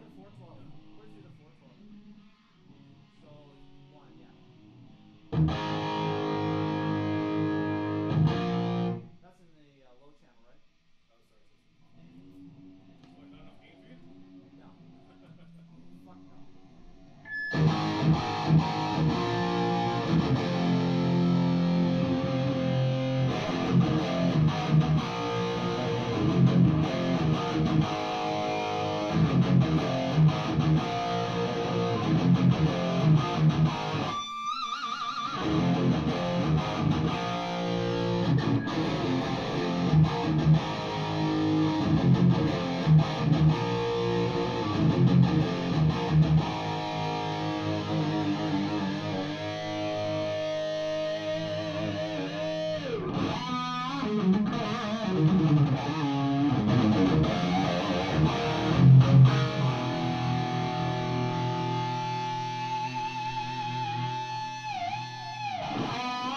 the fourth wall. Where's the fourth wall?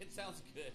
It sounds good.